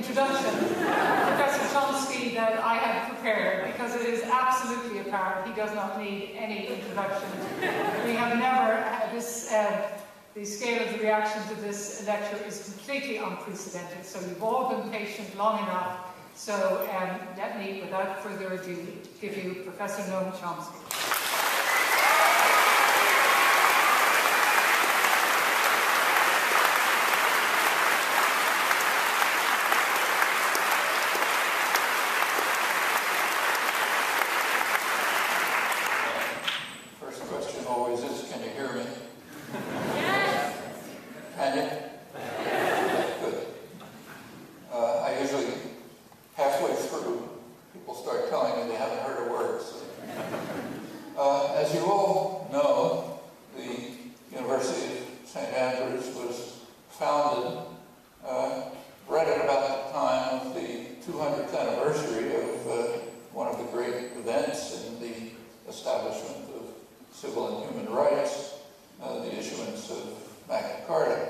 introduction Professor Chomsky that I had prepared because it is absolutely apparent he does not need any introduction. We have never, this, uh, the scale of the reaction to this lecture is completely unprecedented, so you've all been patient long enough. So um, let me, without further ado, give you Professor Noam Chomsky. was founded uh, right at about the time of the 200th anniversary of uh, one of the great events in the establishment of civil and human rights, uh, the issuance of Magna Carta.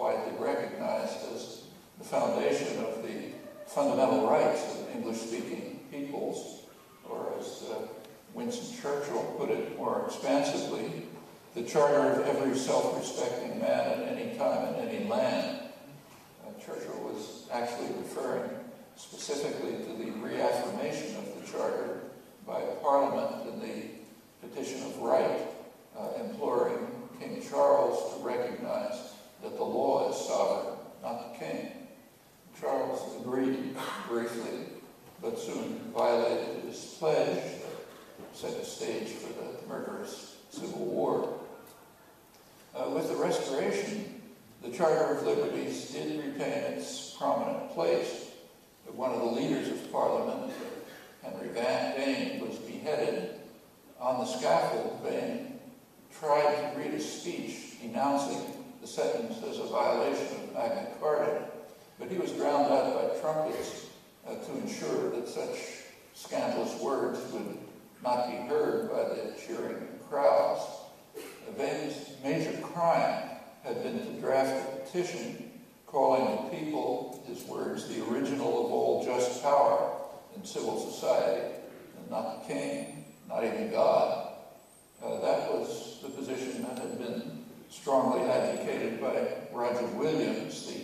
widely recognized as the foundation of the fundamental rights of English-speaking peoples, or as uh, Winston Churchill put it more expansively, the charter of every self-respecting man at any time in any land. Uh, Churchill was actually referring specifically to the reaffirmation of the charter by Parliament in the Petition of Right, uh, imploring King Charles to recognize that the law is sovereign, not the king. Charles agreed Greedy briefly but soon violated his pledge that set the stage for the murderous Civil War. Uh, with the Restoration, the Charter of Liberties did retain its prominent place, but one of the leaders of Parliament, Henry Van Vane, was beheaded on the scaffold. Vane tried to read a speech denouncing the sentence as a violation of Magna Carta, but he was drowned out by trumpets uh, to ensure that such scandalous words would not be heard by the cheering crowds. Vane's major crime had been to draft a petition calling the people, his words, the original of all just power in civil society, and not the king, not even God. Uh, that was the position that had been strongly advocated by Roger Williams, the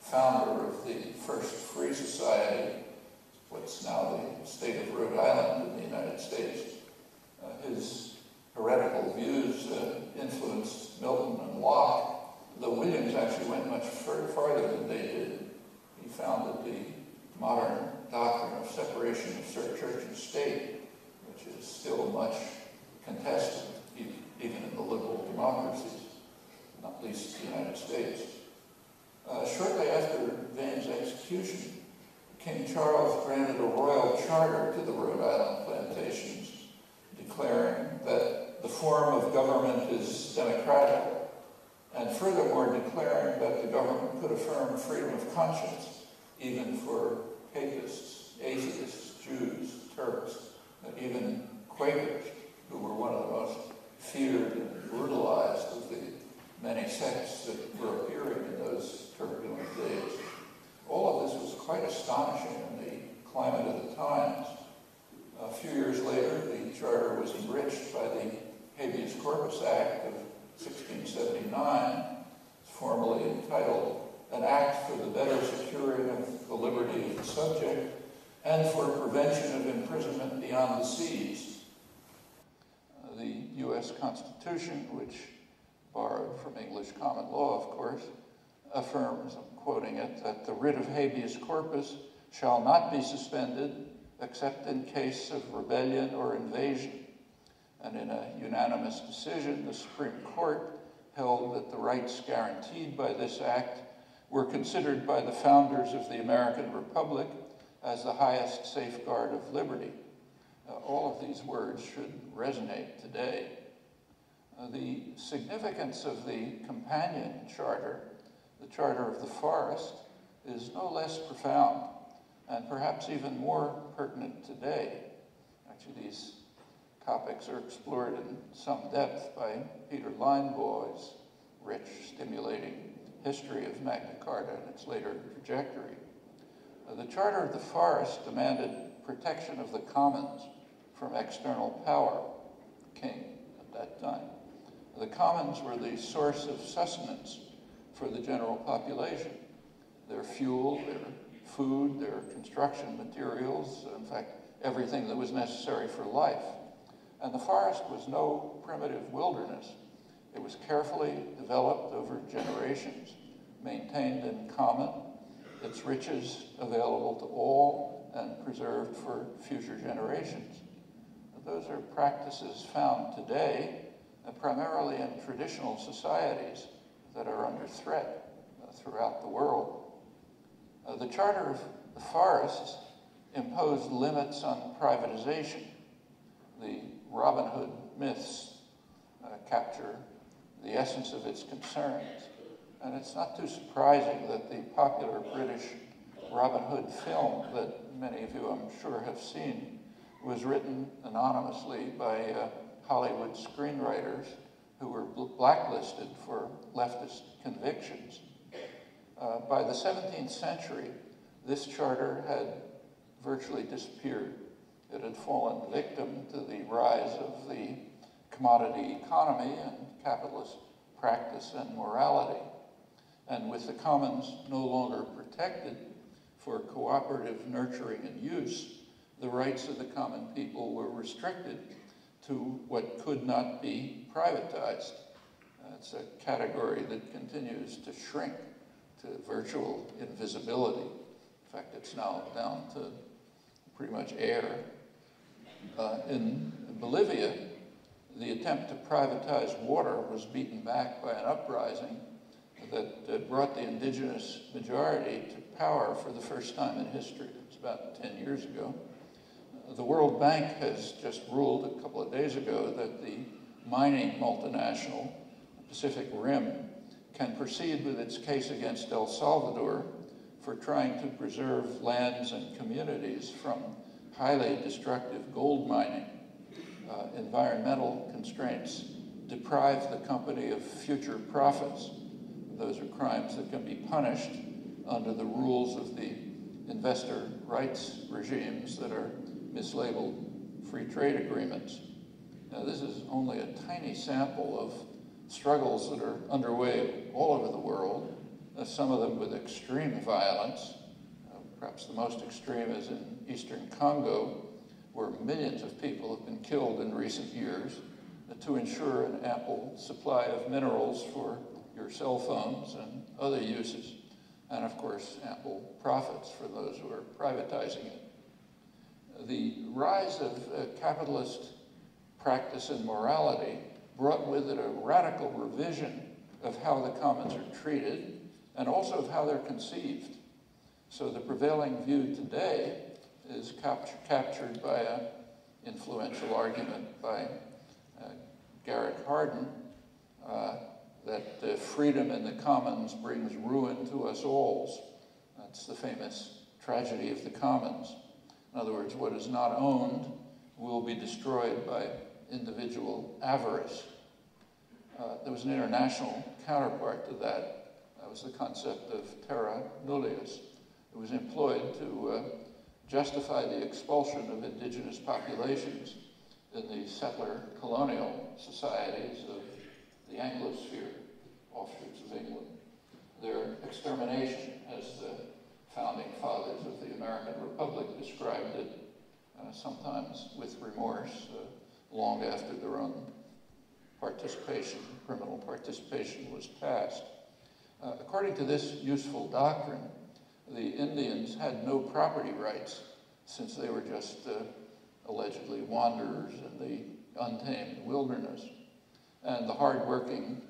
founder of the first Free Society, what's now the state of Rhode Island in the United States. Uh, his heretical views uh, influenced Milton and Locke, though Williams actually went much farther than they did. He founded the modern doctrine of separation of church and state, which is still much contested, even in the liberal democracies not least the United States. Uh, shortly after Vane's execution, King Charles granted a royal charter to the Rhode Island plantations, declaring that the form of government is democratic, and furthermore declaring that the government could affirm freedom of conscience, even for papists, atheists, Jews, Turks, and even Quakers, who were one of the most feared and brutalized of the many sects that were appearing in those turbulent days. All of this was quite astonishing in the climate of the times. A few years later, the charter was enriched by the Habeas Corpus Act of 1679, formally entitled An Act for the Better Securing of the Liberty of the Subject and for Prevention of Imprisonment Beyond the Seas. The U.S. Constitution, which borrowed from English common law, of course, affirms, I'm quoting it, that the writ of habeas corpus shall not be suspended except in case of rebellion or invasion. And in a unanimous decision, the Supreme Court held that the rights guaranteed by this act were considered by the founders of the American Republic as the highest safeguard of liberty. Uh, all of these words should resonate today. The significance of the companion charter, the Charter of the Forest, is no less profound and perhaps even more pertinent today. Actually, these topics are explored in some depth by Peter Linebaugh's rich, stimulating history of Magna Carta and its later trajectory. Uh, the Charter of the Forest demanded protection of the commons from external power, king at that time. The commons were the source of sustenance for the general population. Their fuel, their food, their construction materials, in fact, everything that was necessary for life. And the forest was no primitive wilderness. It was carefully developed over generations, maintained in common, its riches available to all and preserved for future generations. Those are practices found today uh, primarily in traditional societies that are under threat uh, throughout the world. Uh, the Charter of the Forests imposed limits on privatization. The Robin Hood myths uh, capture the essence of its concerns. And it's not too surprising that the popular British Robin Hood film that many of you, I'm sure, have seen was written anonymously by uh, Hollywood screenwriters who were blacklisted for leftist convictions. Uh, by the 17th century, this charter had virtually disappeared. It had fallen victim to the rise of the commodity economy and capitalist practice and morality. And with the commons no longer protected for cooperative nurturing and use, the rights of the common people were restricted to what could not be privatized. Uh, it's a category that continues to shrink to virtual invisibility. In fact, it's now down to pretty much air. Uh, in Bolivia, the attempt to privatize water was beaten back by an uprising that uh, brought the indigenous majority to power for the first time in history. It was about 10 years ago. The World Bank has just ruled a couple of days ago that the mining multinational, Pacific Rim, can proceed with its case against El Salvador for trying to preserve lands and communities from highly destructive gold mining. Uh, environmental constraints deprive the company of future profits. Those are crimes that can be punished under the rules of the investor rights regimes that are mislabeled free trade agreements. Now, this is only a tiny sample of struggles that are underway all over the world, uh, some of them with extreme violence. Uh, perhaps the most extreme is in eastern Congo, where millions of people have been killed in recent years uh, to ensure an ample supply of minerals for your cell phones and other uses, and of course, ample profits for those who are privatizing it. The rise of uh, capitalist practice and morality brought with it a radical revision of how the commons are treated and also of how they're conceived. So the prevailing view today is cap captured by an influential argument by uh, Garrett Hardin uh, that uh, freedom in the commons brings ruin to us all. That's the famous tragedy of the commons. In other words, what is not owned will be destroyed by individual avarice. Uh, there was an international counterpart to that. That was the concept of terra nullius. It was employed to uh, justify the expulsion of indigenous populations in the settler colonial societies of the Anglosphere, offshoots of England. Their extermination, as the founding fathers of the American Republic described it, uh, sometimes with remorse, uh, long after their own participation, criminal participation was passed. Uh, according to this useful doctrine, the Indians had no property rights since they were just uh, allegedly wanderers in the untamed wilderness. And the hardworking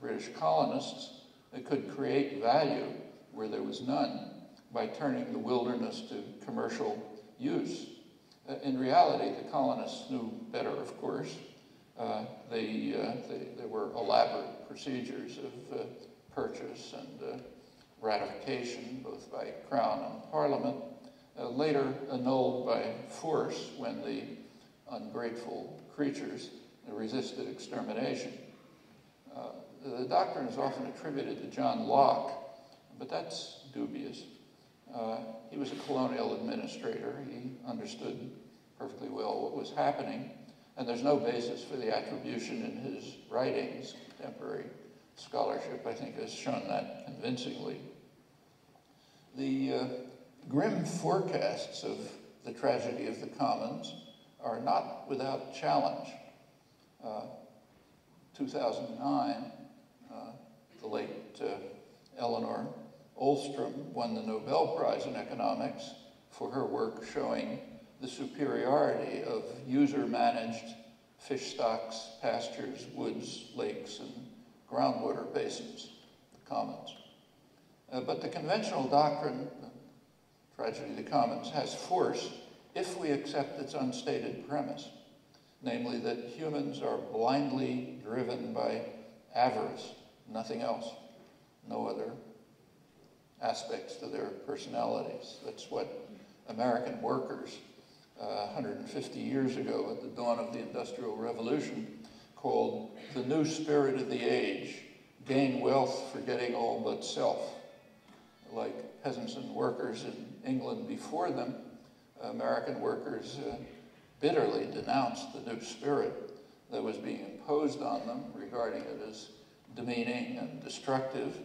British colonists could create value where there was none by turning the wilderness to commercial use. Uh, in reality, the colonists knew better, of course. Uh, they, uh, they, there were elaborate procedures of uh, purchase and uh, ratification, both by Crown and Parliament, later annulled by force when the ungrateful creatures resisted extermination. Uh, the doctrine is often attributed to John Locke, but that's dubious. Uh, he was a colonial administrator. He understood perfectly well what was happening, and there's no basis for the attribution in his writings. Contemporary scholarship, I think, has shown that convincingly. The uh, grim forecasts of the tragedy of the commons are not without challenge. Uh, 2009, uh, the late uh, Elinor Ostrom won the Nobel Prize in Economics for her work showing the superiority of user-managed fish stocks, pastures, woods, lakes, and groundwater basins, the commons. Uh, but the conventional doctrine, the tragedy of the commons, has force if we accept its unstated premise, namely that humans are blindly driven by avarice, nothing else, no other aspects to their personalities. That's what American workers uh, 150 years ago at the dawn of the Industrial Revolution called the new spirit of the age, gain wealth forgetting all but self like peasants and workers in England before them, American workers uh, bitterly denounced the new spirit that was being imposed on them, regarding it as demeaning and destructive,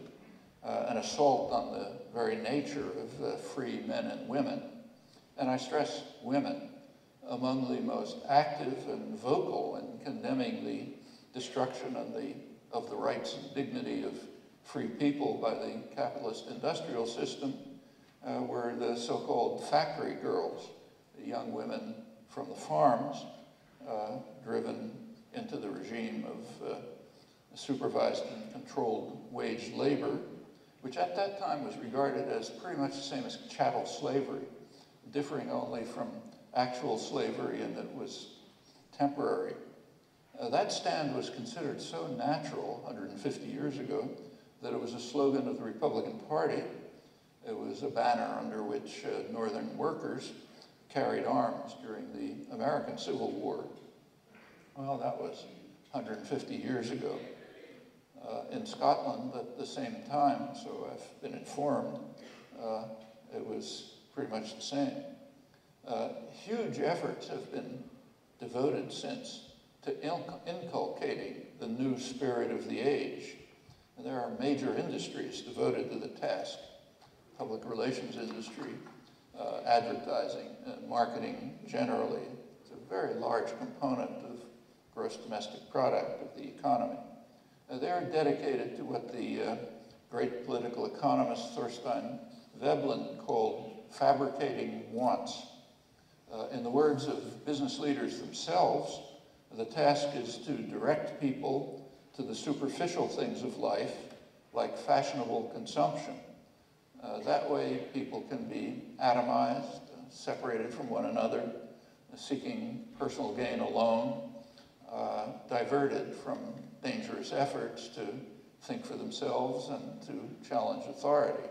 uh, an assault on the very nature of uh, free men and women. And I stress women, among the most active and vocal in condemning the destruction and the, of the rights and dignity of free people by the capitalist industrial system uh, were the so-called factory girls, the young women from the farms uh, driven into the regime of uh, supervised and controlled wage labor, which at that time was regarded as pretty much the same as chattel slavery, differing only from actual slavery in that it was temporary. Uh, that stand was considered so natural 150 years ago that it was a slogan of the Republican Party. It was a banner under which uh, Northern workers carried arms during the American Civil War. Well, that was 150 years ago. Uh, in Scotland at the same time, so I've been informed, uh, it was pretty much the same. Uh, huge efforts have been devoted since to inculcating the new spirit of the age and there are major industries devoted to the task. Public relations industry, uh, advertising, uh, marketing generally. It's a very large component of gross domestic product of the economy. They're dedicated to what the uh, great political economist Thorstein Veblen called fabricating wants. Uh, in the words of business leaders themselves, the task is to direct people to the superficial things of life, like fashionable consumption. Uh, that way, people can be atomized, uh, separated from one another, seeking personal gain alone, uh, diverted from dangerous efforts to think for themselves and to challenge authority.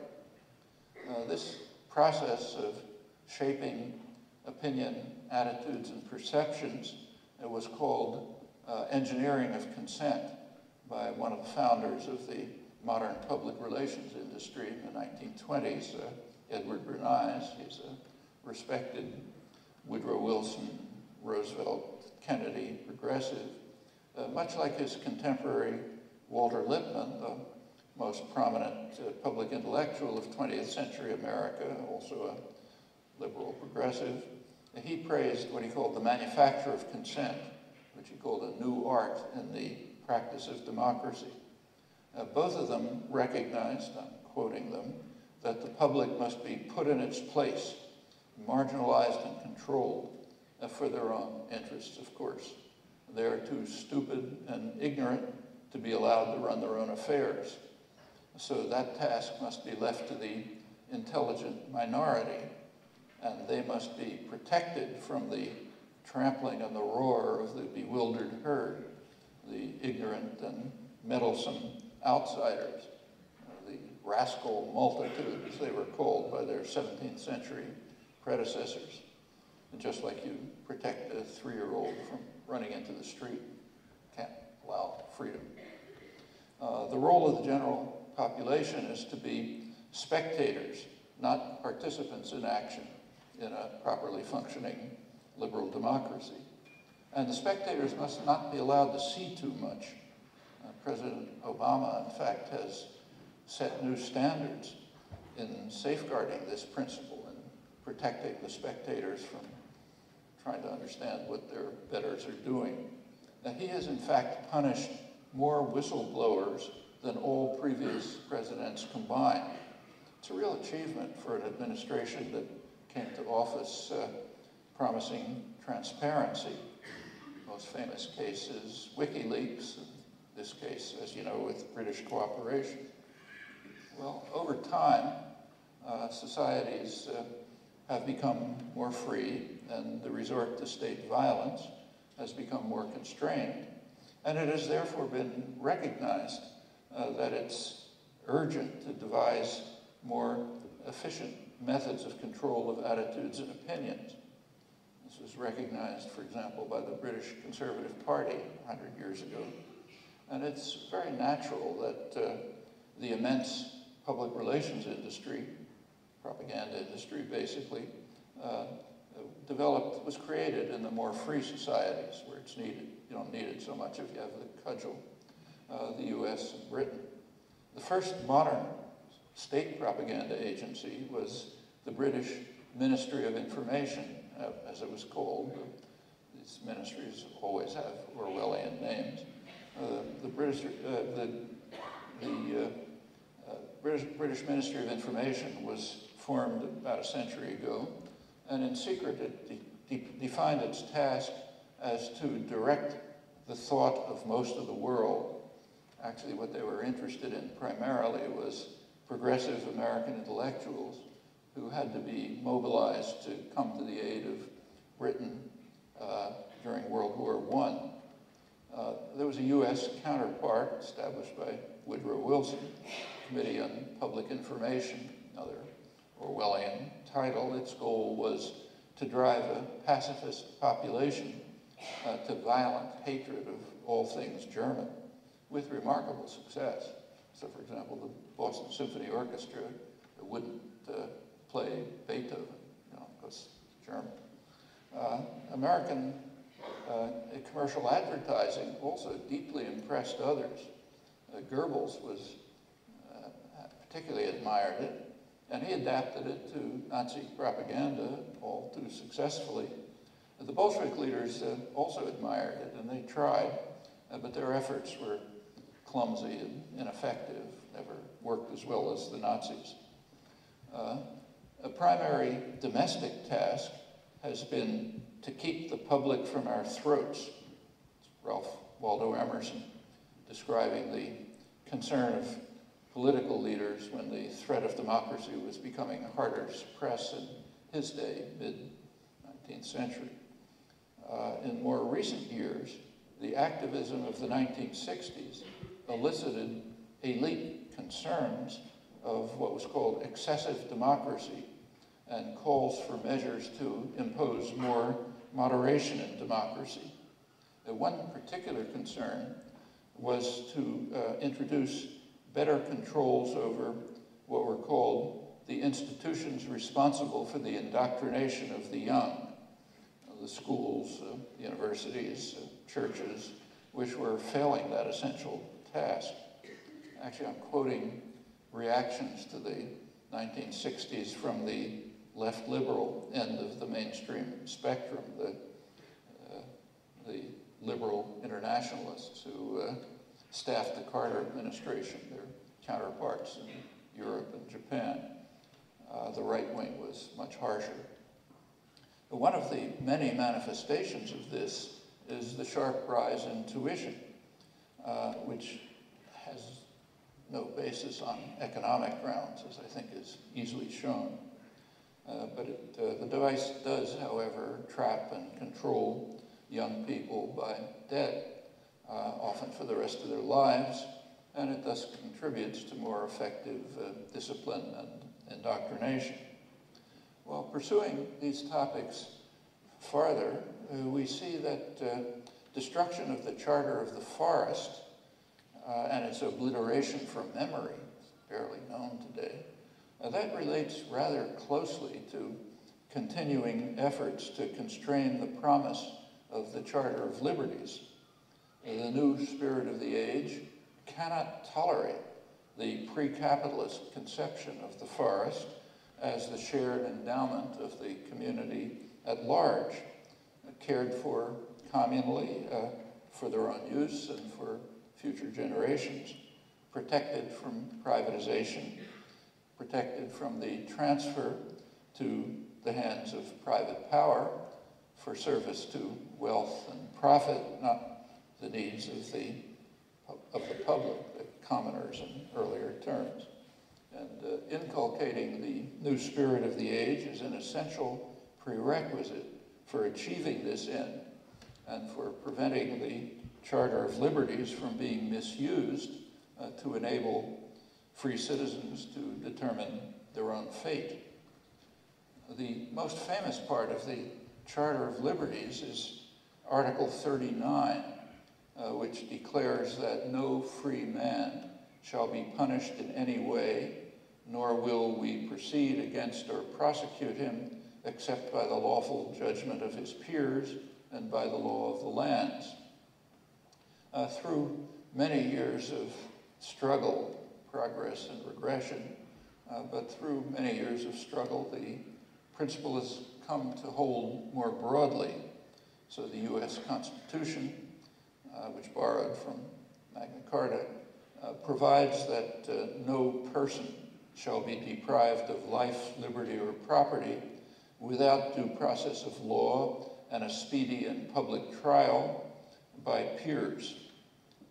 Uh, this process of shaping opinion, attitudes, and perceptions it was called uh, engineering of consent by one of the founders of the modern public relations industry in the 1920s, uh, Edward Bernays. He's a respected Woodrow Wilson, Roosevelt, Kennedy progressive, uh, much like his contemporary Walter Lippmann, the most prominent uh, public intellectual of 20th century America, also a liberal progressive. He praised what he called the manufacture of consent, which he called a new art in the practice of democracy. Uh, both of them recognized, I'm quoting them, that the public must be put in its place, marginalized and controlled uh, for their own interests, of course. They are too stupid and ignorant to be allowed to run their own affairs. So that task must be left to the intelligent minority, and they must be protected from the trampling and the roar of the bewildered herd, the ignorant and meddlesome outsiders, the rascal multitude, as they were called by their 17th century predecessors. And just like you protect a three-year-old from running into the street, can't allow freedom. Uh, the role of the general population is to be spectators, not participants in action in a properly functioning liberal democracy. And the spectators must not be allowed to see too much. Uh, President Obama, in fact, has set new standards in safeguarding this principle and protecting the spectators from trying to understand what their betters are doing. Now, he has, in fact, punished more whistleblowers than all previous presidents combined. It's a real achievement for an administration that came to office uh, promising transparency. Most famous case is WikiLeaks, in this case, as you know, with British cooperation. Well, over time, uh, societies uh, have become more free and the resort to state violence has become more constrained. And it has therefore been recognized uh, that it's urgent to devise more efficient methods of control of attitudes and opinions. This was recognized, for example, by the British Conservative Party 100 years ago. And it's very natural that uh, the immense public relations industry, propaganda industry basically, uh, developed, was created in the more free societies where it's needed. You don't need it so much if you have the cudgel, uh, the US and Britain. The first modern state propaganda agency was the British Ministry of Information, uh, as it was called. These ministries always have Orwellian names. Uh, the British, uh, the, the uh, uh, British, British Ministry of Information was formed about a century ago and in secret it de de defined its task as to direct the thought of most of the world. Actually, what they were interested in primarily was progressive American intellectuals who had to be mobilized to come to the aid of Britain uh, during World War I. Uh, there was a U.S. counterpart established by Woodrow Wilson, Committee on Public Information, another Orwellian title. Its goal was to drive a pacifist population uh, to violent hatred of all things German with remarkable success. So, for example, the Boston Symphony Orchestra wouldn't uh, play Beethoven, you know, because German. Uh, American uh, commercial advertising also deeply impressed others. Uh, Goebbels was uh, particularly admired it and he adapted it to Nazi propaganda all too successfully. The Bolshevik leaders uh, also admired it, and they tried, uh, but their efforts were clumsy and ineffective, never worked as well as the Nazis. Uh, a primary domestic task has been to keep the public from our throats. Ralph Waldo Emerson describing the concern of political leaders when the threat of democracy was becoming harder to suppress in his day, mid-19th century. Uh, in more recent years, the activism of the 1960s elicited elite concerns of what was called excessive democracy and calls for measures to impose more moderation in democracy. One particular concern was to uh, introduce better controls over what were called the institutions responsible for the indoctrination of the young, the schools, uh, universities, uh, churches, which were failing that essential task. Actually, I'm quoting reactions to the 1960s from the left liberal end of the mainstream spectrum, the, uh, the liberal internationalists who uh, staffed the Carter administration, their counterparts in Europe and Japan. Uh, the right wing was much harsher. But one of the many manifestations of this is the sharp rise in tuition, uh, which has no basis on economic grounds, as I think is easily shown. Uh, but it, uh, the device does, however, trap and control young people by debt, uh, often for the rest of their lives, and it thus contributes to more effective uh, discipline and indoctrination. While pursuing these topics farther, uh, we see that uh, destruction of the charter of the forest uh, and its obliteration from memory, barely known today, that relates rather closely to continuing efforts to constrain the promise of the Charter of Liberties. The new spirit of the age cannot tolerate the pre-capitalist conception of the forest as the shared endowment of the community at large, cared for communally uh, for their own use and for future generations, protected from privatization, protected from the transfer to the hands of private power for service to wealth and profit, not the needs of the, of the public commoners in earlier terms. And uh, inculcating the new spirit of the age is an essential prerequisite for achieving this end and for preventing the Charter of Liberties from being misused uh, to enable free citizens to determine their own fate. The most famous part of the Charter of Liberties is Article 39, uh, which declares that no free man shall be punished in any way, nor will we proceed against or prosecute him except by the lawful judgment of his peers and by the law of the lands. Uh, through many years of struggle, progress, and regression, uh, but through many years of struggle, the principle has come to hold more broadly. So the U.S. Constitution which borrowed from Magna Carta, uh, provides that uh, no person shall be deprived of life, liberty, or property without due process of law and a speedy and public trial by peers.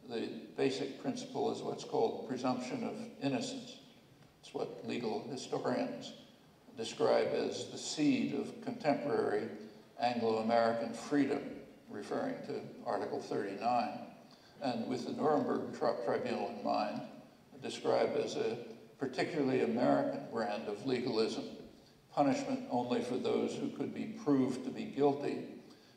The basic principle is what's called presumption of innocence. It's what legal historians describe as the seed of contemporary Anglo-American freedom referring to Article 39, and with the Nuremberg tri Tribunal in mind, described as a particularly American brand of legalism, punishment only for those who could be proved to be guilty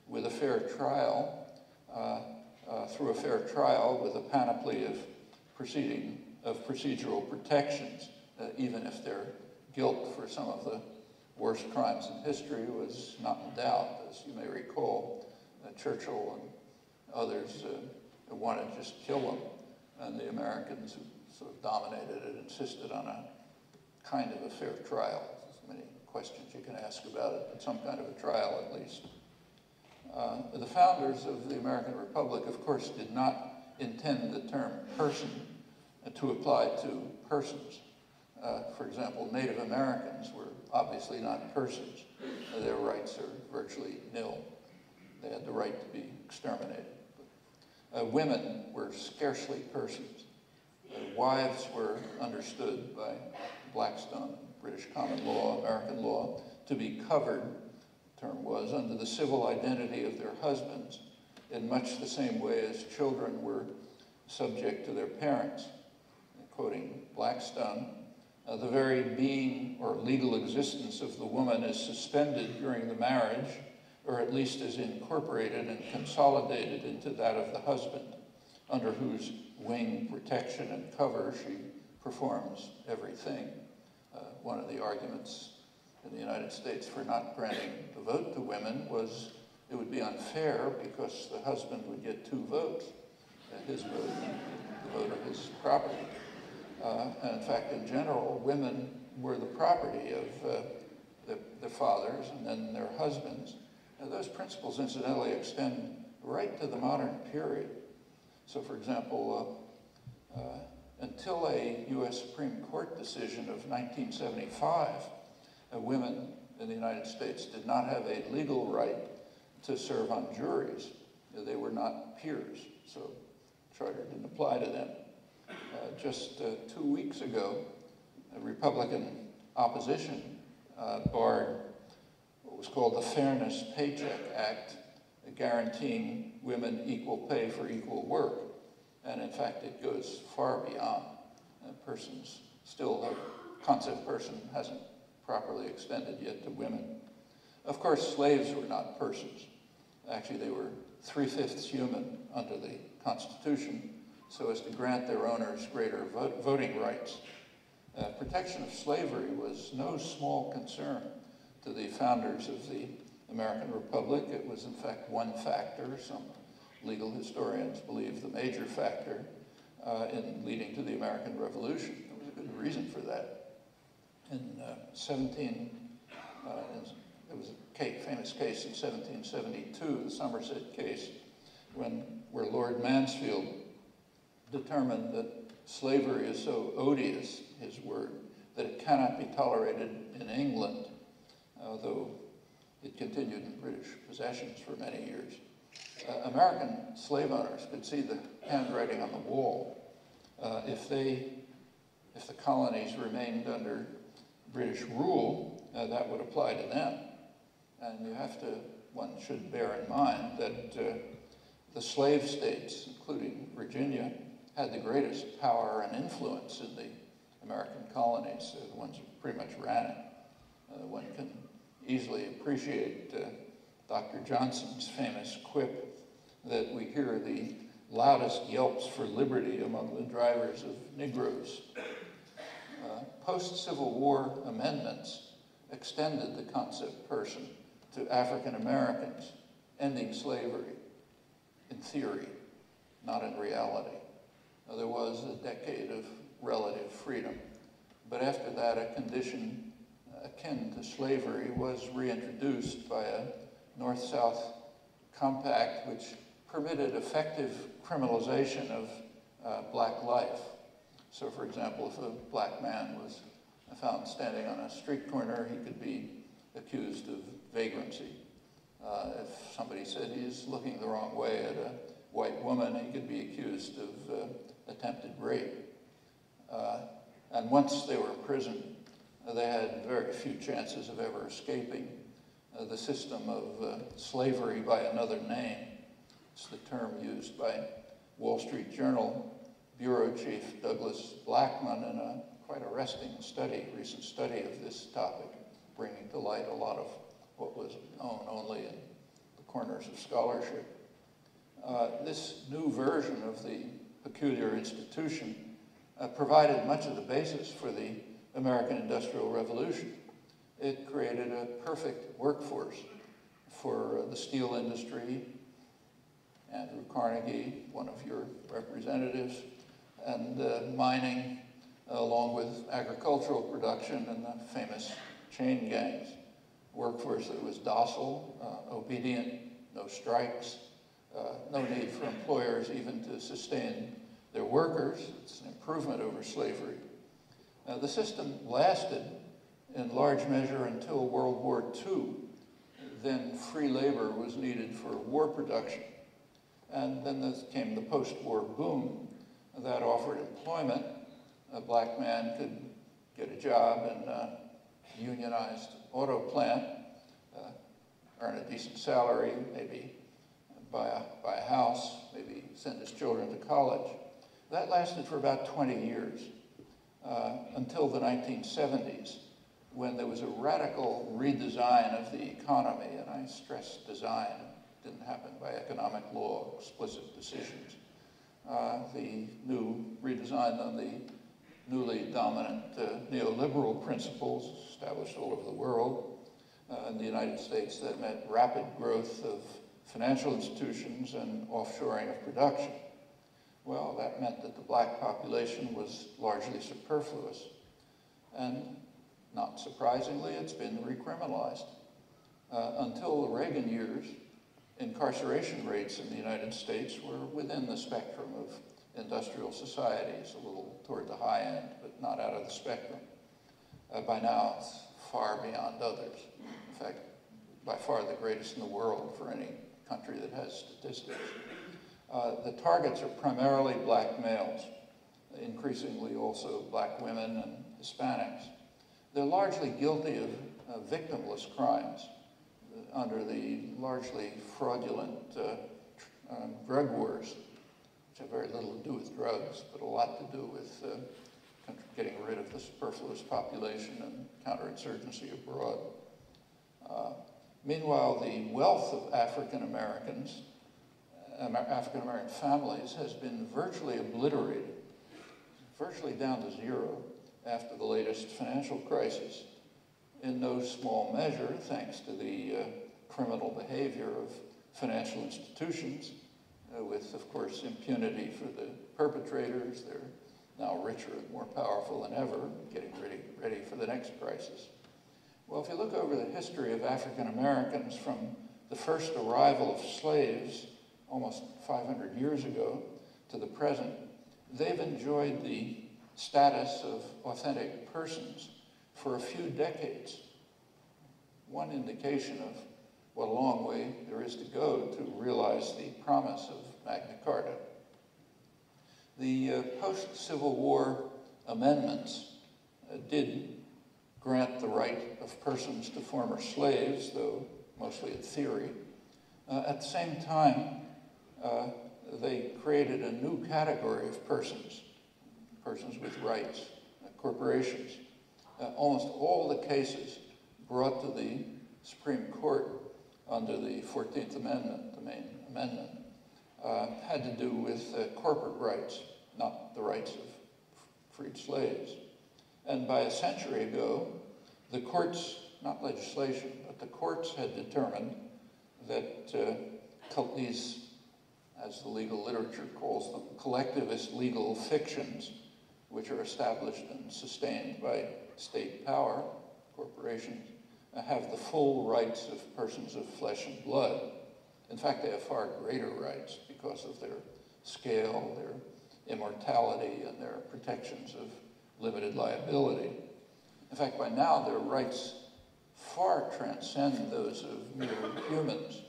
with a fair trial, uh, uh, through a fair trial with a panoply of proceeding of procedural protections, uh, even if their guilt for some of the worst crimes in history was not in doubt, as you may recall. Churchill and others uh, wanted to just kill them. And the Americans who sort of dominated it insisted on a kind of a fair trial. There's many questions you can ask about it, but some kind of a trial at least. Uh, the founders of the American Republic, of course, did not intend the term person to apply to persons. Uh, for example, Native Americans were obviously not persons. Their rights are virtually nil. They had the right to be exterminated. Uh, women were scarcely persons. Wives were understood by Blackstone, British common law, American law, to be covered, the term was, under the civil identity of their husbands, in much the same way as children were subject to their parents. Quoting Blackstone, uh, the very being or legal existence of the woman is suspended during the marriage, or at least is incorporated and consolidated into that of the husband, under whose wing, protection, and cover she performs everything. Uh, one of the arguments in the United States for not granting the vote to women was it would be unfair because the husband would get two votes, uh, his vote, the vote of his property. Uh, and in fact, in general, women were the property of uh, the, fathers and then their husbands. Those principles, incidentally, extend right to the modern period. So, for example, uh, uh until a U.S. Supreme Court decision of 1975, uh, women in the United States did not have a legal right to serve on juries. They were not peers, so charter didn't apply to them. Uh, just uh, two weeks ago, Republican opposition uh, barred was called the Fairness Paycheck Act, guaranteeing women equal pay for equal work. And in fact, it goes far beyond. persons still, the concept person hasn't properly extended yet to women. Of course, slaves were not persons. Actually, they were three-fifths human under the Constitution, so as to grant their owners greater voting rights. Uh, protection of slavery was no small concern to the founders of the American Republic. It was, in fact, one factor. Some legal historians believe the major factor uh, in leading to the American Revolution. There was a good reason for that. In uh, 17, uh, there was a case, famous case in 1772, the Somerset case, when where Lord Mansfield determined that slavery is so odious, his word, that it cannot be tolerated in England, although it continued in British possessions for many years uh, American slave owners could see the handwriting on the wall. Uh, if they, if the colonies remained under British rule, uh, that would apply to them. And you have to, one should bear in mind that uh, the slave states, including Virginia, had the greatest power and influence in the American colonies, the ones who pretty much ran it. Uh, one can easily appreciate uh, Dr. Johnson's famous quip that we hear the loudest yelps for liberty among the drivers of Negroes. Uh, Post-Civil War amendments extended the concept person to African Americans, ending slavery in theory, not in reality. Now, there was a decade of relative freedom, but after that, a condition akin to slavery was reintroduced by a North-South compact which permitted effective criminalization of uh, black life. So, for example, if a black man was found standing on a street corner, he could be accused of vagrancy. Uh, if somebody said he's looking the wrong way at a white woman, he could be accused of uh, attempted rape. Uh, and once they were in prison, they had very few chances of ever escaping uh, the system of uh, slavery by another name. It's the term used by Wall Street Journal Bureau Chief Douglas Blackmon in a quite arresting study, recent study of this topic, bringing to light a lot of what was known only in the corners of scholarship. Uh, this new version of the peculiar institution uh, provided much of the basis for the American Industrial Revolution. It created a perfect workforce for the steel industry, Andrew Carnegie, one of your representatives, and uh, mining, along with agricultural production and the famous chain gangs. Workforce that was docile, uh, obedient, no strikes, uh, no need for employers even to sustain their workers. It's an improvement over slavery. The system lasted in large measure until World War II. Then free labor was needed for war production. And then came the post-war boom that offered employment. A black man could get a job in a unionized auto plant, uh, earn a decent salary, maybe buy a, buy a house, maybe send his children to college. That lasted for about 20 years uh, until the 1970s when there was a radical redesign of the economy, and I stress design, it didn't happen by economic law, explicit decisions. Uh, the new redesign on the newly dominant uh, neoliberal principles established all over the world. Uh, in the United States, that meant rapid growth of financial institutions and offshoring of production. Well, that meant that the black population was largely superfluous. And not surprisingly, it's been recriminalized. Uh, until the Reagan years, incarceration rates in the United States were within the spectrum of industrial societies, a little toward the high end, but not out of the spectrum. Uh, by now, it's far beyond others. In fact, by far the greatest in the world for any country that has statistics. Uh, the targets are primarily black males, increasingly also black women and Hispanics. They're largely guilty of uh, victimless crimes under the largely fraudulent uh, um, drug wars, which have very little to do with drugs, but a lot to do with uh, getting rid of the superfluous population and counterinsurgency abroad. Uh, meanwhile, the wealth of African Americans, uh, African American families, has been virtually obliterated, virtually down to zero after the latest financial crisis, in no small measure thanks to the uh, criminal behavior of financial institutions, uh, with, of course, impunity for the perpetrators. They're now richer and more powerful than ever, getting ready, ready for the next crisis. Well, if you look over the history of African Americans from the first arrival of slaves almost 500 years ago to the present, they've enjoyed the status of authentic persons for a few decades. One indication of what a long way there is to go to realize the promise of Magna Carta. The uh, post-Civil War amendments uh, did grant the right of persons to former slaves, though mostly in theory. Uh, at the same time, uh, they created a new category of persons, persons with rights, uh, corporations. Uh, almost all the cases brought to the Supreme Court under the 14th Amendment, the main amendment, uh, had to do with uh, corporate rights, not the rights of freed slaves. And by a century ago, the courts, not legislation, but the courts had determined that uh, these, as the legal literature calls them, collectivist legal fictions, which are established and sustained by state power, corporations, have the full rights of persons of flesh and blood. In fact, they have far greater rights because of their scale, their immortality, and their protections of limited liability. In fact, by now, their rights far transcend those of mere humans.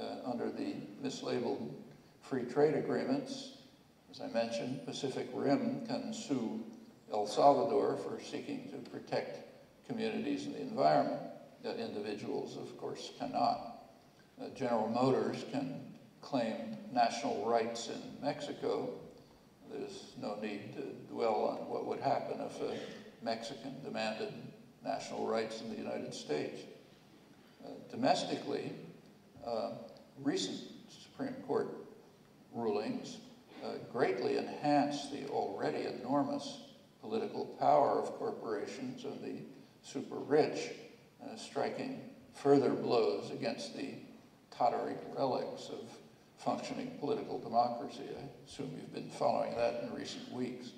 Uh, under the mislabeled free trade agreements, as I mentioned, Pacific Rim can sue El Salvador for seeking to protect communities and the environment that individuals, of course, cannot. Uh, General Motors can claim national rights in Mexico. There's no need to dwell on what would happen if a Mexican demanded national rights in the United States. Uh, domestically, uh, recent Supreme Court rulings uh, greatly enhance the already enormous political power of corporations and the super rich, uh, striking further blows against the tottering relics of functioning political democracy. I assume you've been following that in recent weeks.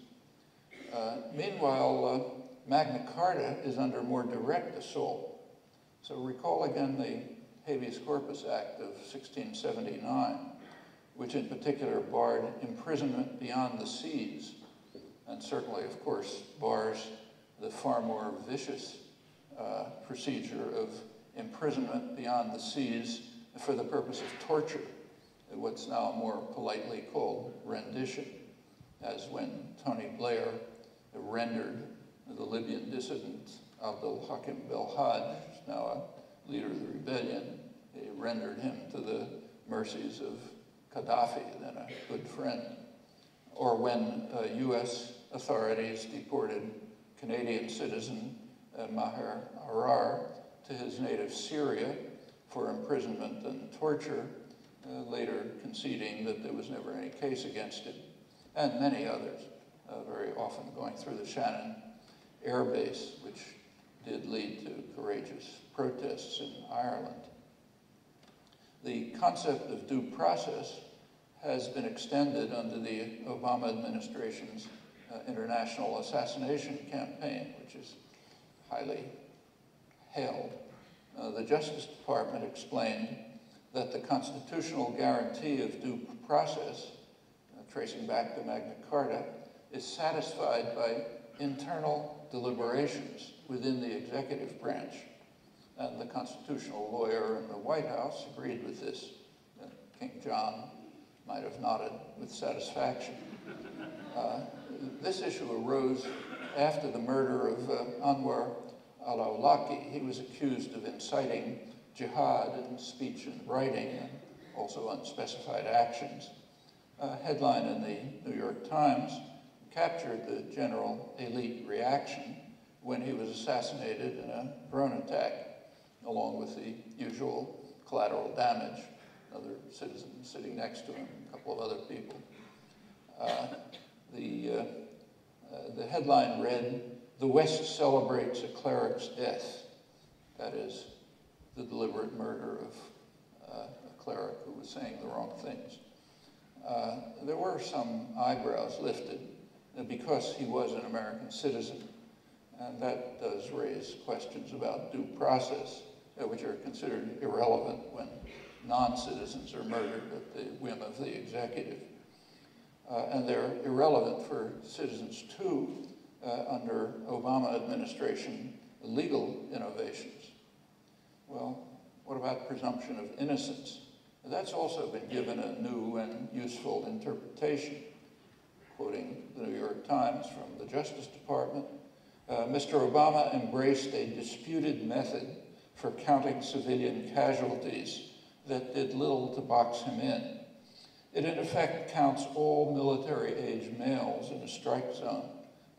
Uh, meanwhile, uh, Magna Carta is under more direct assault. So recall again the Habeas Corpus Act of 1679, which in particular barred imprisonment beyond the seas, and certainly, of course, bars the far more vicious uh, procedure of imprisonment beyond the seas for the purpose of torture, what's now more politely called rendition, as when Tony Blair rendered the Libyan dissident Abdul Hakim Belhaj, now a leader of the rebellion, rendered him to the mercies of Gaddafi than a good friend. Or when uh, U.S. authorities deported Canadian citizen uh, Maher Arar to his native Syria for imprisonment and torture, uh, later conceding that there was never any case against him, and many others, uh, very often going through the Shannon Air Base, which did lead to courageous protests in Ireland. The concept of due process has been extended under the Obama administration's uh, international assassination campaign, which is highly hailed. Uh, the Justice Department explained that the constitutional guarantee of due process, uh, tracing back to Magna Carta, is satisfied by internal deliberations within the executive branch. And the constitutional lawyer in the White House agreed with this. King John might have nodded with satisfaction. Uh, this issue arose after the murder of uh, Anwar al-Awlaki. He was accused of inciting jihad in speech and writing, and also unspecified actions. A headline in the New York Times captured the general elite reaction when he was assassinated in a drone attack, along with the usual collateral damage, another citizen sitting next to him, a couple of other people. Uh, the, uh, uh, the headline read, The West celebrates a cleric's death. That is, the deliberate murder of uh, a cleric who was saying the wrong things. Uh, there were some eyebrows lifted because he was an American citizen, and that does raise questions about due process, which are considered irrelevant when non-citizens are murdered at the whim of the executive. Uh, and they're irrelevant for citizens too uh, under Obama administration legal innovations. Well, what about presumption of innocence? That's also been given a new and useful interpretation. Quoting the New York Times from the Justice Department, uh, Mr. Obama embraced a disputed method for counting civilian casualties that did little to box him in. It in effect counts all military-age males in a strike zone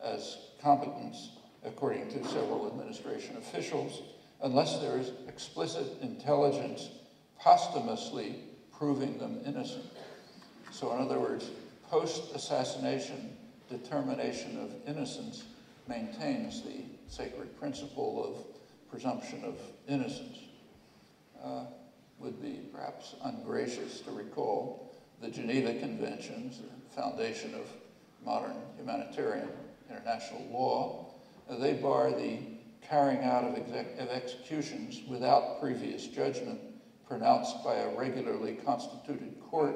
as combatants, according to several administration officials, unless there is explicit intelligence posthumously proving them innocent. So in other words, post-assassination determination of innocence maintains the sacred principle of presumption of innocence. Uh, would be perhaps ungracious to recall the Geneva Conventions, the foundation of modern humanitarian international law. Uh, they bar the carrying out of, of executions without previous judgment pronounced by a regularly constituted court,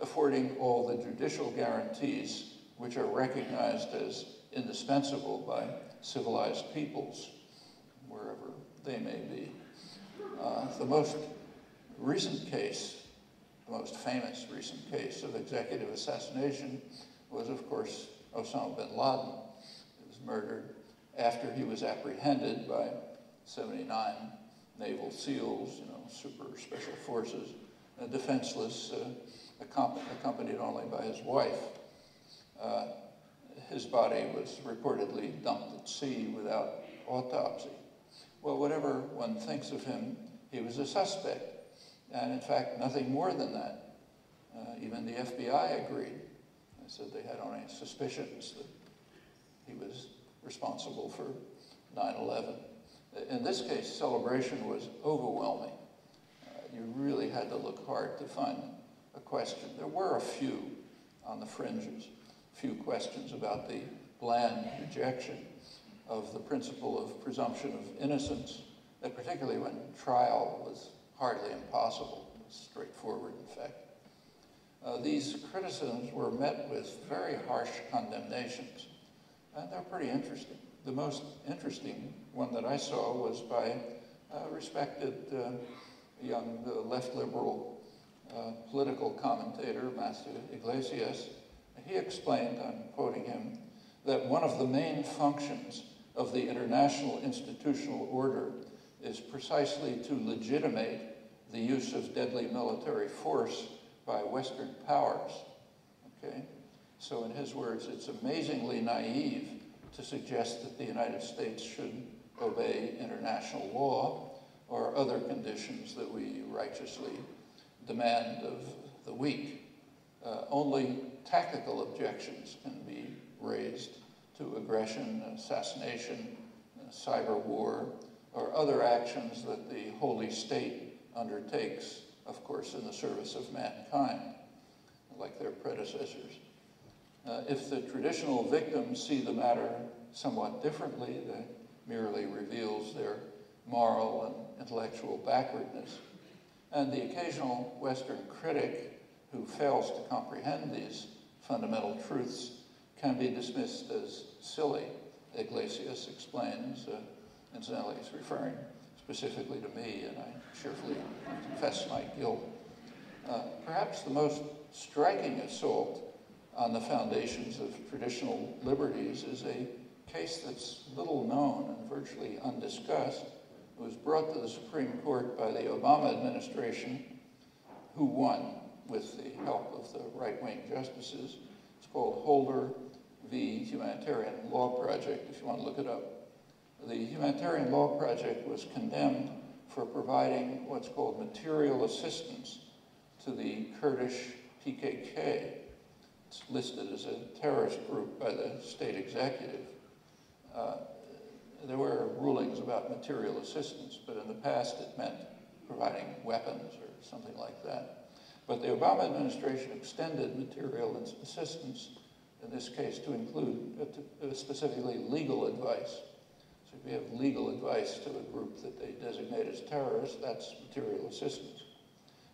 affording all the judicial guarantees which are recognized as indispensable by civilized peoples, they may be. Uh, the most recent case, the most famous recent case of executive assassination was, of course, Osama bin Laden. He was murdered after he was apprehended by 79 naval SEALs, you know, super special forces, defenseless, uh, accompanied only by his wife. Uh, his body was reportedly dumped at sea without autopsy. Well, whatever one thinks of him, he was a suspect. And in fact, nothing more than that. Uh, even the FBI agreed. They said they had only suspicions that he was responsible for 9-11. In this case, celebration was overwhelming. Uh, you really had to look hard to find a question. There were a few on the fringes, a few questions about the bland rejection of the principle of presumption of innocence, that particularly when trial was hardly impossible, straightforward, in fact. Uh, these criticisms were met with very harsh condemnations, and they're pretty interesting. The most interesting one that I saw was by a respected uh, young uh, left liberal uh, political commentator, Matthew Yglesias. He explained, I'm quoting him, that one of the main functions of the international institutional order is precisely to legitimate the use of deadly military force by Western powers. Okay? So in his words, it's amazingly naive to suggest that the United States should obey international law or other conditions that we righteously demand of the weak. Uh, only tactical objections can be raised to aggression, assassination, cyber war, or other actions that the holy state undertakes, of course, in the service of mankind, like their predecessors. Uh, if the traditional victims see the matter somewhat differently, that merely reveals their moral and intellectual backwardness. And the occasional Western critic who fails to comprehend these fundamental truths can be dismissed as silly. Yglesias explains, uh, incidentally, he's referring specifically to me, and I cheerfully confess my guilt. Uh, perhaps the most striking assault on the foundations of traditional liberties is a case that's little known and virtually undiscussed. It was brought to the Supreme Court by the Obama administration, who won with the help of the right-wing justices. It's called Holder v. Humanitarian Law Project, if you want to look it up. The Humanitarian Law Project was condemned for providing what's called material assistance to the Kurdish PKK. It's listed as a terrorist group by the state executive. Uh, there were rulings about material assistance, but in the past it meant providing weapons or something like that. But the Obama administration extended material assistance, in this case to include uh, to, uh, specifically legal advice. So if you have legal advice to a group that they designate as terrorists, that's material assistance.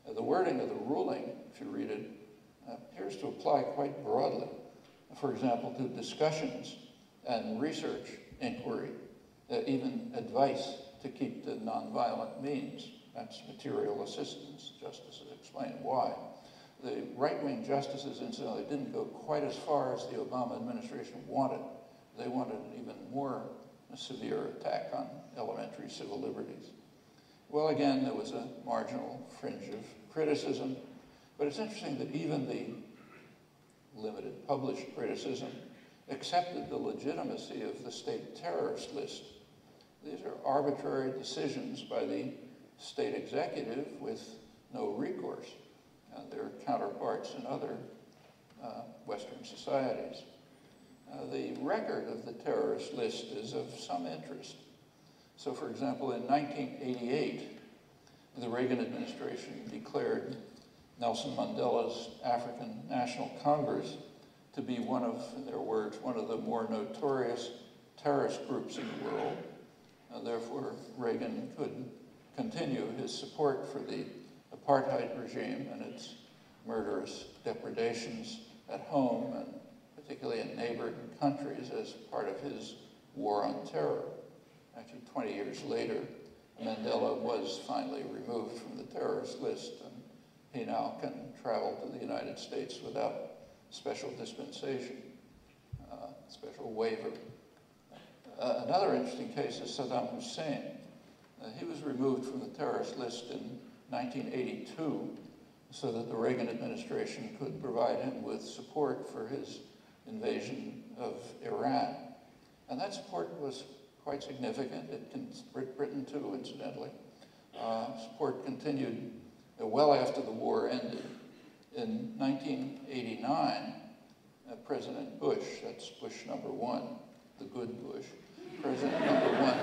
Uh, the wording of the ruling, if you read it, appears to apply quite broadly. For example, to discussions and research inquiry, uh, even advice to keep the nonviolent means. That's material assistance. Justices explain why. The right-wing justices, incidentally, didn't go quite as far as the Obama administration wanted. They wanted an even more severe attack on elementary civil liberties. Well, again, there was a marginal fringe of criticism, but it's interesting that even the limited published criticism accepted the legitimacy of the state terrorist list. These are arbitrary decisions by the state executive with no recourse. Uh, their counterparts in other uh, Western societies. Uh, the record of the terrorist list is of some interest. So, for example, in 1988, the Reagan administration declared Nelson Mandela's African National Congress to be one of, in their words, one of the more notorious terrorist groups in the world. Uh, therefore, Reagan could continue his support for the apartheid regime and its murderous depredations at home and particularly in neighboring countries as part of his war on terror. Actually, 20 years later, Mandela was finally removed from the terrorist list and he now can travel to the United States without special dispensation, uh, special waiver. Uh, another interesting case is Saddam Hussein. Uh, he was removed from the terrorist list in 1982 so that the Reagan administration could provide him with support for his invasion of Iran. And that support was quite significant. It can, Britain too, incidentally. Uh, support continued well after the war ended. In 1989, uh, President Bush, that's Bush number one, the good Bush, President number one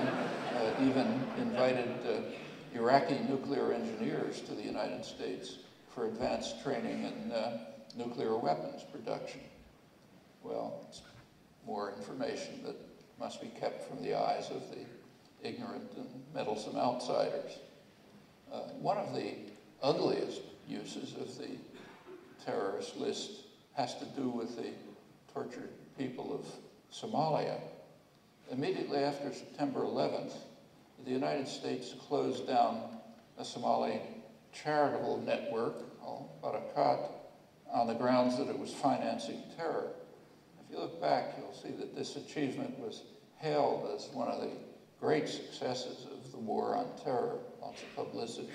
uh, even invited uh, Iraqi nuclear engineers to the United States for advanced training in uh, nuclear weapons production. Well, it's more information that must be kept from the eyes of the ignorant and meddlesome outsiders. Uh, one of the ugliest uses of the terrorist list has to do with the tortured people of Somalia. Immediately after September 11th, the United States closed down a Somali charitable network called Barakat on the grounds that it was financing terror. If you look back, you'll see that this achievement was hailed as one of the great successes of the war on terror, lots of publicity.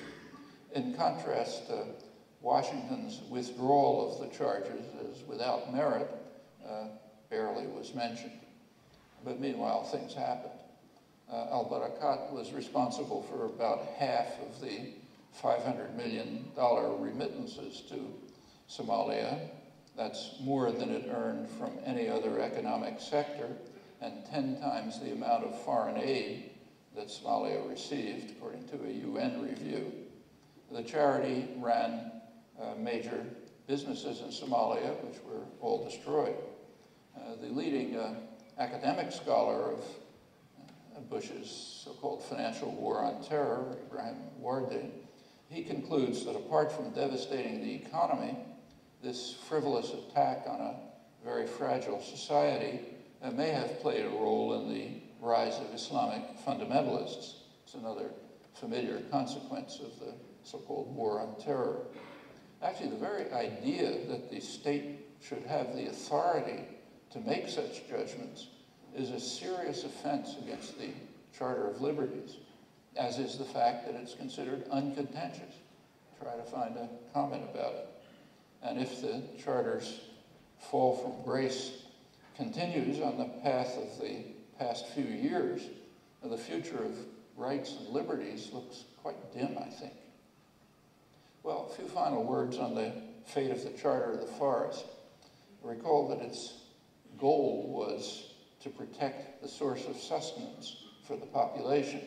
In contrast, uh, Washington's withdrawal of the charges as without merit uh, barely was mentioned. But meanwhile, things happened. Uh, al-Barakat was responsible for about half of the $500 million remittances to Somalia. That's more than it earned from any other economic sector and 10 times the amount of foreign aid that Somalia received, according to a UN review. The charity ran uh, major businesses in Somalia, which were all destroyed. Uh, the leading uh, academic scholar of Bush's so-called financial war on terror, Ibrahim Warde, he concludes that apart from devastating the economy, this frivolous attack on a very fragile society uh, may have played a role in the rise of Islamic fundamentalists. It's another familiar consequence of the so-called war on terror. Actually, the very idea that the state should have the authority to make such judgments is a serious offense against the Charter of Liberties, as is the fact that it's considered uncontentious. Try to find a comment about it. And if the charter's fall from grace continues on the path of the past few years, the future of rights and liberties looks quite dim, I think. Well, a few final words on the fate of the Charter of the Forest. Recall that its goal was to protect the source of sustenance for the population,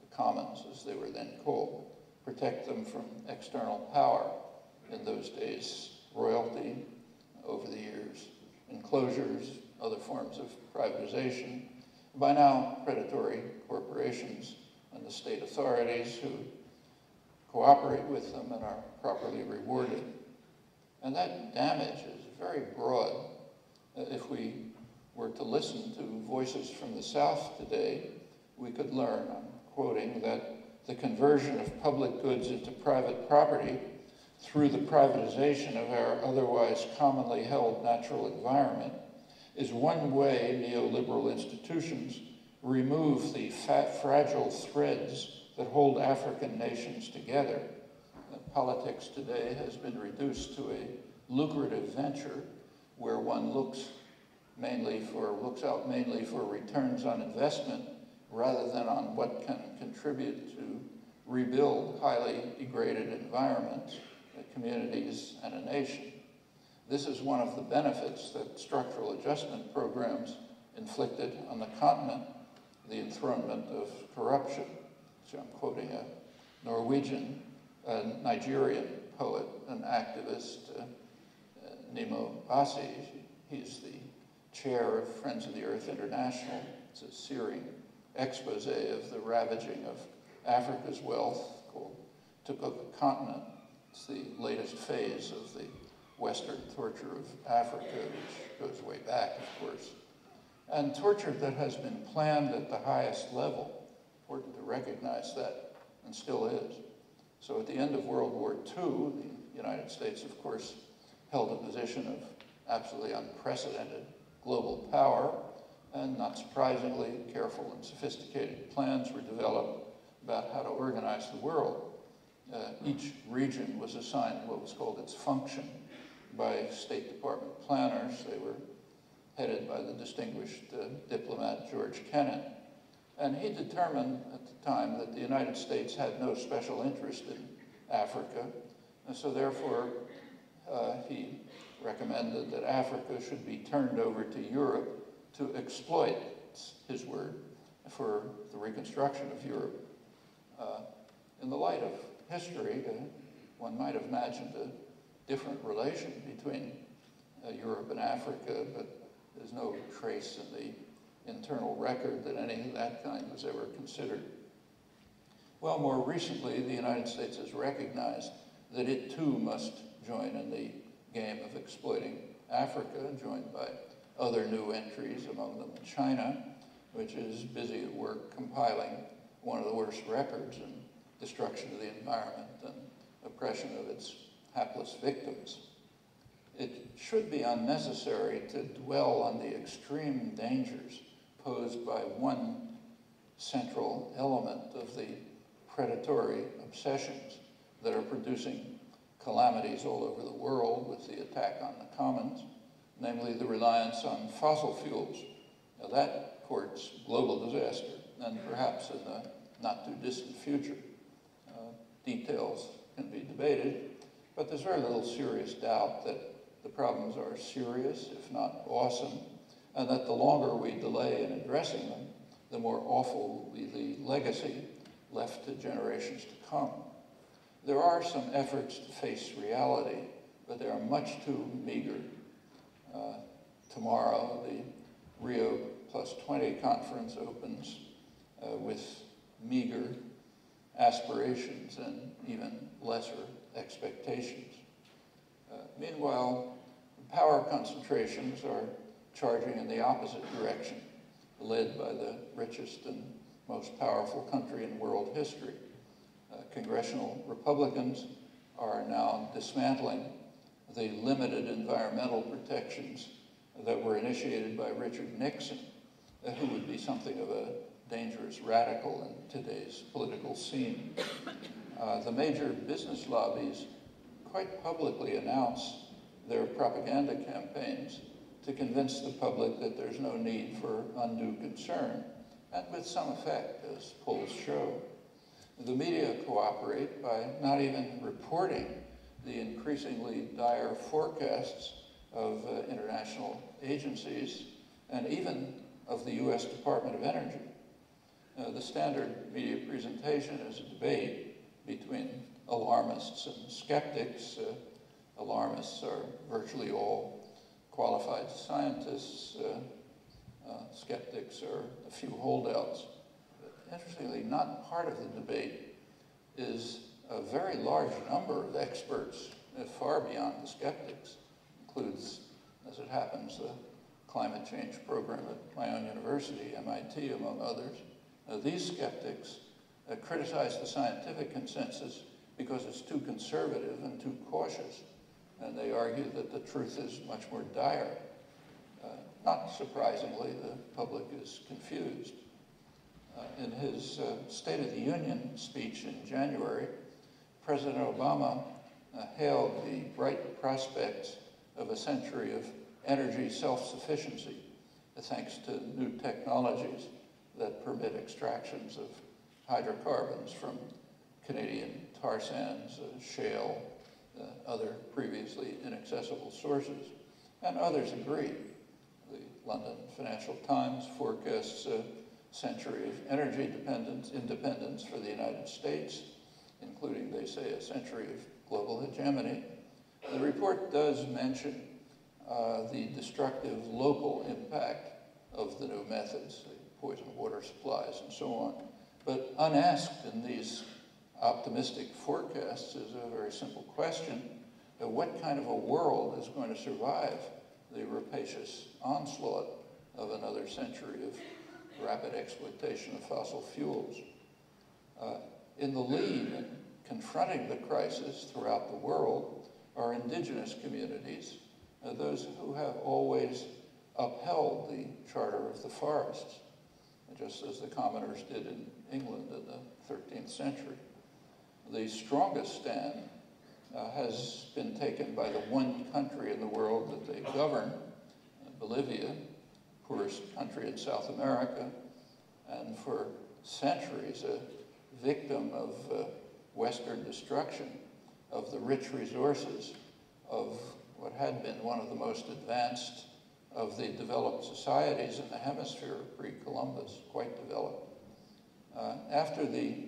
the commons as they were then called, protect them from external power, in those days, royalty over the years, enclosures, other forms of privatization, by now predatory corporations and the state authorities who cooperate with them and are properly rewarded. And that damage is very broad. Uh, if we were to listen to voices from the South today, we could learn, I'm quoting, that the conversion of public goods into private property through the privatization of our otherwise commonly held natural environment is one way neoliberal institutions remove the fat, fragile threads that hold African nations together. politics today has been reduced to a lucrative venture where one looks mainly for, looks out mainly for returns on investment rather than on what can contribute to rebuild highly degraded environments, communities, and a nation. This is one of the benefits that structural adjustment programs inflicted on the continent, the enthronement of corruption. So I'm quoting a Norwegian, a Nigerian poet and activist, uh, uh, Nnimmo Bassey. He's the chair of Friends of the Earth International. It's a searing expose of the ravaging of Africa's wealth called To Cook a Continent. It's the latest phase of the Western torture of Africa, which goes way back, of course. And torture that has been planned at the highest level. Important to recognize that, and still is. So at the end of World War II, the United States, of course, held a position of absolutely unprecedented global power, and not surprisingly, careful and sophisticated plans were developed about how to organize the world. Uh, each region was assigned what was called its function by State Department planners. They were headed by the distinguished uh, diplomat George Kennan. And he determined at the time that the United States had no special interest in Africa. And so therefore, uh, he recommended that Africa should be turned over to Europe to exploit, his word, for the reconstruction of Europe. Uh, in the light of history, uh, one might have imagined a different relation between uh, Europe and Africa, but there's no trace in the internal record that any of that kind was ever considered. Well, more recently, the United States has recognized that it too must join in the game of exploiting Africa, joined by other new entries, among them China, which is busy at work compiling one of the worst records in destruction of the environment and oppression of its hapless victims. It should be unnecessary to dwell on the extreme dangers posed by one central element of the predatory obsessions, that are producing calamities all over the world with the attack on the commons, namely the reliance on fossil fuels. Now that courts global disaster, and perhaps in the not too distant future. Uh, details can be debated, but there's very little serious doubt that the problems are serious, if not awesome, and that the longer we delay in addressing them, the more awful will be the legacy left to generations to come. There are some efforts to face reality, but they are much too meager. Uh, tomorrow, the Rio Plus 20 conference opens uh, with meager aspirations and even lesser expectations. Uh, meanwhile, power concentrations are charging in the opposite direction, led by the richest and most powerful country in world history. Uh, congressional Republicans are now dismantling the limited environmental protections that were initiated by Richard Nixon, uh, who would be something of a dangerous radical in today's political scene. Uh, the major business lobbies quite publicly announce their propaganda campaigns to convince the public that there's no need for undue concern, and with some effect, as polls show. The media cooperate by not even reporting the increasingly dire forecasts of uh, international agencies and even of the U.S. Department of Energy. Uh, the standard media presentation is a debate between alarmists and skeptics. Uh, alarmists are virtually all qualified scientists. Uh, uh skeptics are a few holdouts. Interestingly, not part of the debate is a very large number of experts, uh, far beyond the skeptics, includes, as it happens, the climate change program at my own university, MIT, among others, now, these skeptics uh, criticize the scientific consensus because it's too conservative and too cautious, and they argue that the truth is much more dire. Uh, not surprisingly, the public is confused. Uh, in his uh, State of the Union speech in January, President Obama uh, hailed the bright prospects of a century of energy self-sufficiency, thanks to new technologies that permit extractions of hydrocarbons from Canadian tar sands, uh, shale, uh, other previously inaccessible sources. And others agree. The London Financial Times forecasts a century of energy dependence, independence for the United States, including, they say, a century of global hegemony. The report does mention uh, the destructive local impact of the new methods, the poison water supplies and so on. But unasked in these optimistic forecasts is a very simple question. What kind of a world is going to survive the rapacious onslaught of another century of rapid exploitation of fossil fuels? Uh, in the lead in confronting the crisis throughout the world are indigenous communities, uh, those who have always upheld the Charter of the Forests just as the commoners did in England in the 13th century. The strongest stand uh, has been taken by the one country in the world that they govern, Bolivia, poorest country in South America, and for centuries a victim of uh, Western destruction of the rich resources of what had been one of the most advanced of the developed societies in the hemisphere pre-Columbus, quite developed. Uh, after the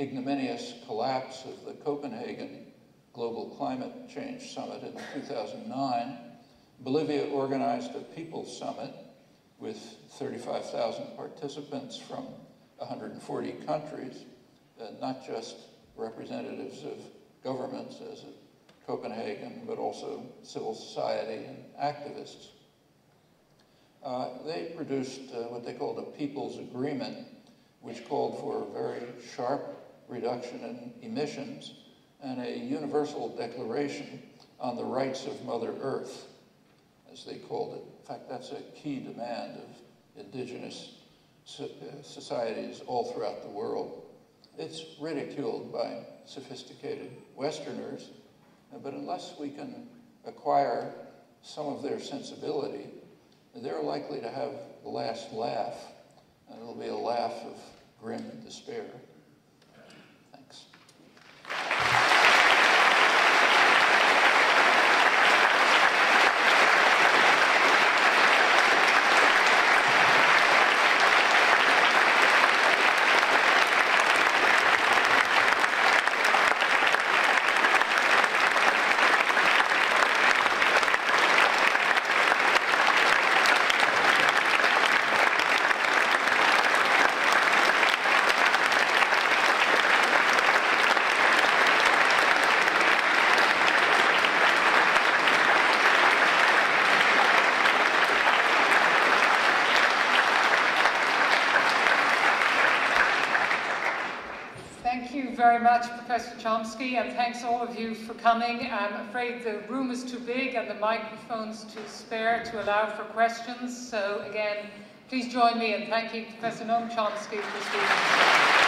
ignominious collapse of the Copenhagen Global Climate Change Summit in 2009, Bolivia organized a People's Summit with 35,000 participants from 140 countries, uh, not just representatives of governments as at Copenhagen, but also civil society and activists. Uh, they produced uh, what they called a people's agreement, which called for a very sharp reduction in emissions and a universal declaration on the rights of Mother Earth, as they called it. In fact, that's a key demand of indigenous uh, societies all throughout the world. It's ridiculed by sophisticated Westerners, but unless we can acquire some of their sensibility, they're likely to have the last laugh, and it'll be a laugh of grim despair. Thanks. Thank you very much, Professor Chomsky, and thanks all of you for coming. I'm afraid the room is too big and the microphones too spare to allow for questions. So again, please join me in thanking Professor Noam Chomsky for speaking.